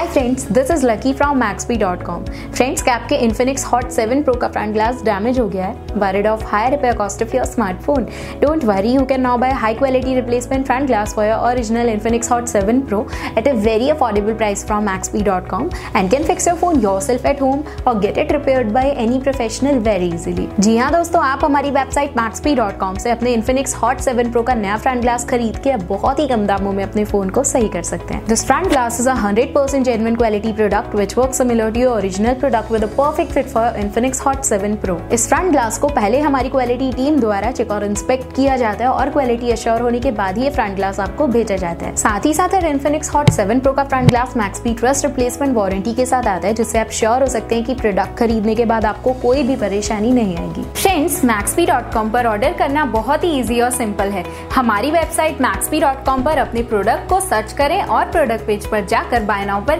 Hi friends this is Lucky from Maxp dot com friends cap के Infinix hot 7 pro का front glass damage हो गया है। Worried of high repair cost of your smartphone don't worry you can now buy high quality replacement front glass for your original Infinix hot 7 pro at a very affordable price from maxp.com and can fix your phone yourself at home or get it repaired by any professional very easily जी हाँ दोस्तों, आप हमारी website मैक्सपी dot com से अपने Infinix hot 7 pro का नया front glass खरीद के बहुत ही कम दामों में अपने फ़ोन को सही कर सकते हैं। This front glass is a 100% genuine quality product which works similar to your original product with a perfect fit for Infinix Hot 7 Pro. इस फ्रंट ग्लास को पहले हमारी क्वालिटी टीम द्वारा चेक और इंस्पेक्ट किया जाता है और क्वालिटी अश्योर होने के बाद ही ये फ्रंट ग्लास आपको भेजा जाता है। साथ ही साथ Infinix Hot 7 Pro का front glass Maxp trust replacement warranty के साथ आता है, जिससे आप श्योर हो सकते हैं कि प्रोडक्ट खरीदने के बाद आपको कोई भी परेशानी नहीं आएगी। फ्रेंड्स मैक्सपी डॉट कॉम पर ऑर्डर करना बहुत ही ईजी और सिंपल है। हमारी वेबसाइट मैक्सपी डॉट कॉम पर अपने प्रोडक्ट को सर्च करें और प्रोडक्ट पेज पर जाकर बाय नाउ पर